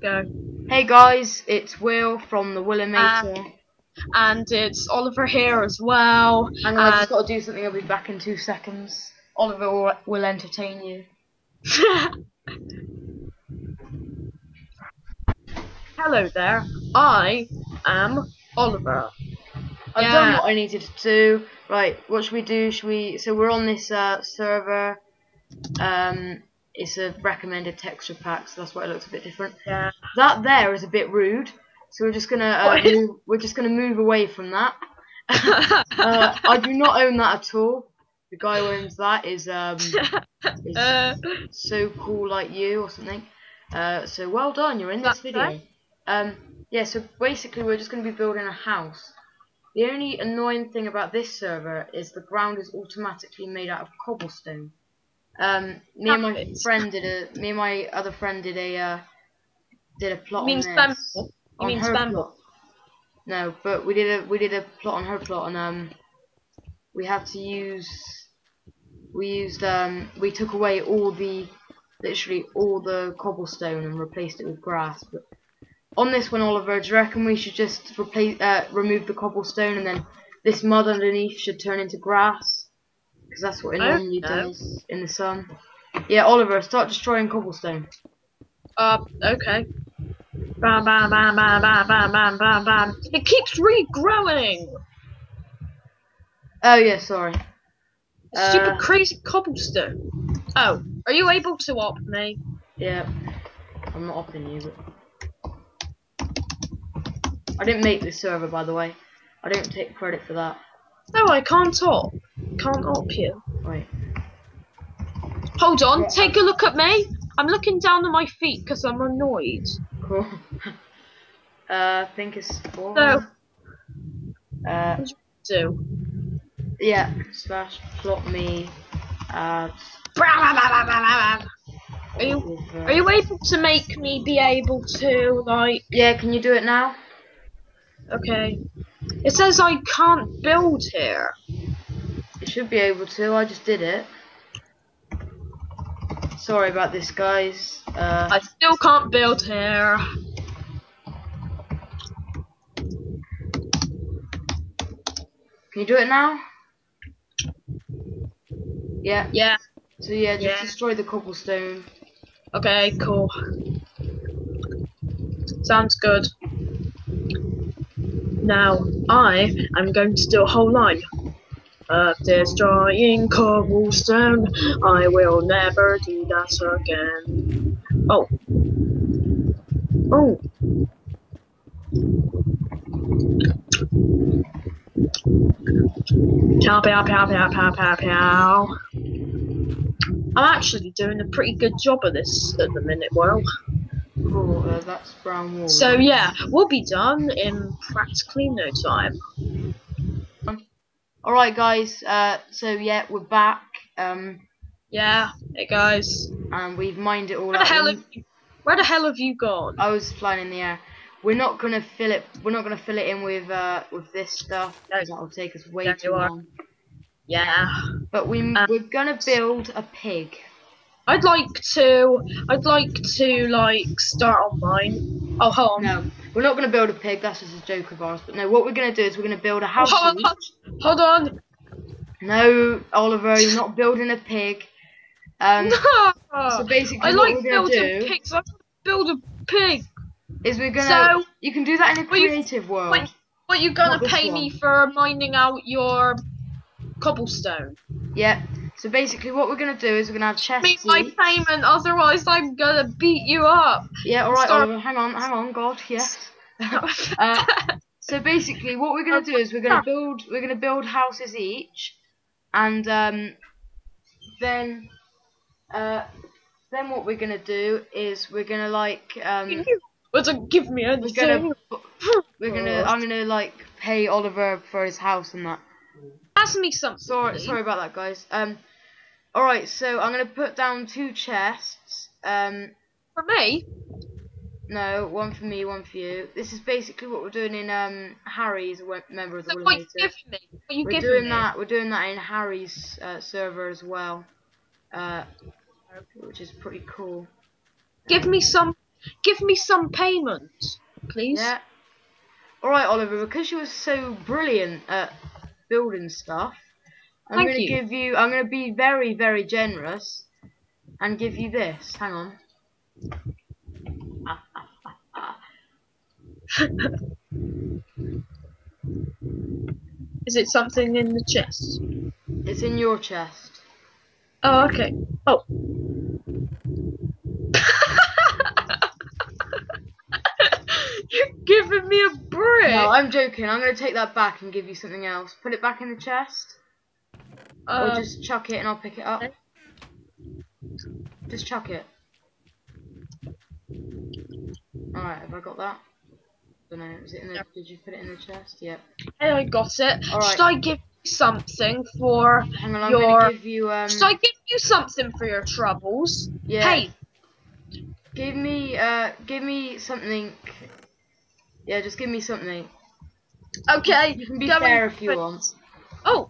go. Hey guys, it's Will from the Willamator. And it's Oliver here as well. Hang on, I just got to do something. I'll be back in two seconds. Oliver will, will entertain you. Hello there. I am Oliver. I've Yeah. done what I needed to do. Right, what should we do? Should we? So we're on this uh, server. Um, it's a recommended texture pack, so that's why it looks a bit different. Yeah. That there is a bit rude, so we're just gonna uh, move, we're just gonna move away from that. Uh, I do not own that at all. The guy who owns that is um is uh, so cool like you or something. Uh, so well done, you're in this video. right. Um, yeah, so basically we're just going to be building a house. The only annoying thing about this server is the ground is automatically made out of cobblestone. Um, me and my friend did a, me and my other friend did a, uh, did a plot you mean on spam? You mean spam? plot. No, but we did a we did a plot on her plot, and um, we had to use we used um we took away all the literally all the cobblestone and replaced it with grass. But on this one, Oliver, do you reckon we should just replace uh, remove the cobblestone and then this mud underneath should turn into grass? Because that's what it I normally does in the sun. Yeah, Oliver, start destroying cobblestone. Uh, okay. Bam, bam, bam, bam, bam, bam, bam, bam, bam. It keeps regrowing. Oh yeah, sorry. Stupid Uh, crazy cobblestone. Oh, are you able to op me? Yeah, I'm not upping you, but I didn't make this server, by the way. I don't take credit for that. No, I can't op. Can't op you. Wait. Hold on, Yeah. take a look at me. I'm looking down at my feet because I'm annoyed. Cool. uh, I think it's four. So, Uh, do. yeah. Slash plot me. Uh, Are you are you able to make me be able to like? Yeah. Can you do it now? Okay. It says I can't build here. Should be able to. I just did it. Sorry about this, guys. Uh, I still can't build here. can you do it now? Yeah. Yeah. So yeah, just Yeah. destroy the cobblestone. Okay. Cool. Sounds good. Now I am going to do a whole line. Of destroying cobblestone, I will never do that again. Oh. Oh. Pow, pow, pow, pow, pow, pow, pow. I'm actually doing a pretty good job of this at the minute, well. Cool. Uh, that's brown wool. So yeah, we'll be done in practically no time. All right, guys. Uh, so yeah, we're back. Um, Yeah, hey guys. and we've mined it all Where the out. hell have you, where the hell have you gone? I was flying in the air. We're not gonna fill it. We're not gonna fill it in with uh with this stuff. No. That'll take us way Yeah, too long. Yeah. But we Uh, we're gonna build a pig. I'd like to I'd like to like start on mine. Oh hold on. No, we're not gonna build a pig. That's just a joke of ours. But no, what we're gonna do is we're gonna build a house. hold on, hold on. No, Oliver, you're not building a pig. Um, so No. basically, I like building do pigs. I build a pig. is we're gonna. So- you can do that in a Well, you- creative world. Wait, what you gonna Not this pay me for mining out your cobblestone? Yeah. So basically, what we're gonna do is we're gonna have chests. Me my payment, otherwise I'm gonna beat you up. Yeah. All right, Oliver. Hang on. Hang on. God. Yes. Uh, so basically, what we're gonna do is we're gonna build. We're gonna build houses each, and um, then, uh, then what we're gonna do is we're gonna like um, But don't give me we're anything. gonna we're gonna I'm gonna like pay Oliver for his house and that. Ask me something. Sorry, sorry about that, guys. Um, all right. So I'm gonna put down two chests. Um, For me? no, one for me, one for you. This is basically what we're doing in um Harry's member of the So what you giving me? What you We're giving doing me? that. We're doing that in Harry's uh, server as well, uh, which is pretty cool. Give me some give me some payment, please. Yeah. Alright, Oliver, because you were so brilliant at building stuff, I'm Thank gonna you. give you I'm gonna be very, very generous and give you this. Hang on. Is it something in the chest? It's in your chest. Oh, okay. Oh. You're giving me a brick. No, I'm joking. I'm gonna take that back and give you something else. Put it back in the chest. Or Um, just chuck it and I'll pick it up. Just chuck it. Alright, have I got that? don't know. Is it in the, Yep. did you put it in the chest? Yep. hey, I got it. Should I give you something for? Hang on, I'm Your- gonna give you um. Should I give you something for your troubles? Yeah. Hey, Give me uh, give me something. Yeah, just give me something. okay. You can be go fair if you want. Oh,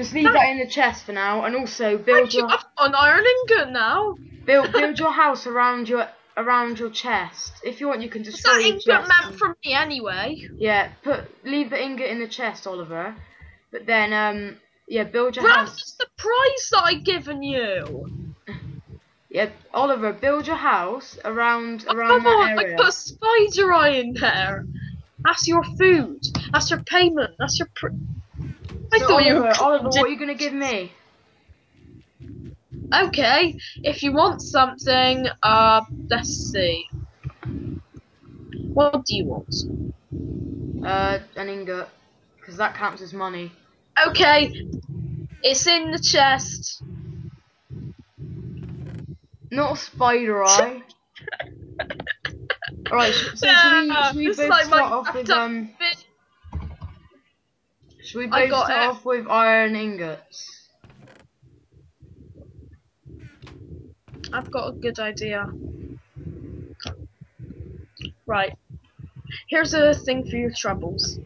Just leave that in the chest for now, and also build thank your I've iron ingot now. build build your house around your around your chest. If you want, you can Is destroy that your ingot meant for me anyway? Yeah, put leave the ingot in the chest, Oliver. But then um yeah, build your Ralph, house. that's the prize that I given you. Yeah, Oliver, build your house around Oh, around come that on, area. I put spider eye in there. That's your food. That's your payment. That's your. I So, thought you Oliver, were. Oliver, what are you gonna give me? Okay, if you want something, uh, let's see. What do you want? Uh, an ingot, because that counts as money. Okay, it's in the chest. Not a spider eye. Alright, so should we, should we both like start off with um? Should we got it. off with iron ingots? I've got a good idea. Right. Here's a thing for your troubles.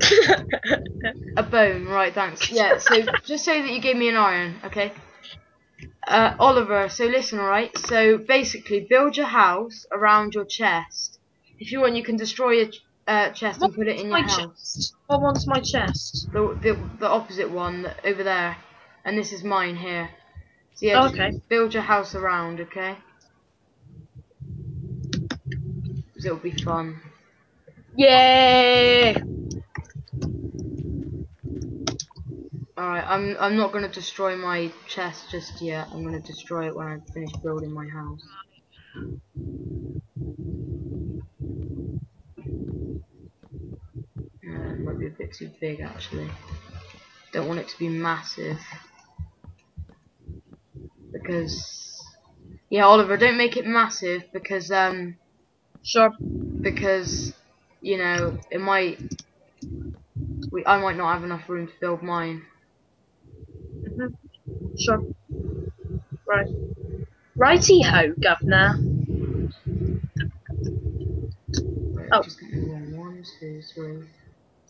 A bone, right? Thanks. Yeah. So just say that you gave me an iron, okay? Uh, Oliver. So listen, alright. So basically, build your house around your chest. If you want, you can destroy your ch- uh, chest and put it in your my house. chest. What one's my chest? The, the the opposite one over there, and this is mine here. So yeah, just Okay. build your house around, okay? 'Cause it'll be fun. Yay! Alright, I'm I'm not gonna destroy my chest just yet. I'm gonna destroy it when I finish building my house. Uh, it might be a bit too big actually. Don't want it to be massive. Because yeah, Oliver, don't make it massive because um Sure. because you know it might we I might not have enough room to build mine. Mhm. Sure. Right. Righty ho, governor. Right, Oh. just get me one. One, two, three,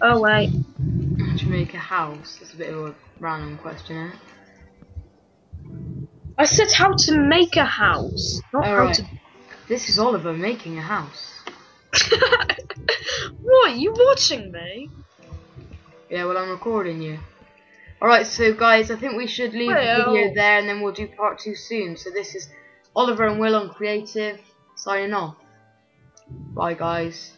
Oh, wait. How to make a house? That's a bit of a random question, isn't it? I said how to make a house, not oh, how Alright. to. This is Oliver making a house. what? You watching me? Yeah, well, I'm recording you. Alright, so guys, I think we should leave the video there and then we'll do part two soon. So this is Oliver and Will on Creative, signing off. Bye, guys.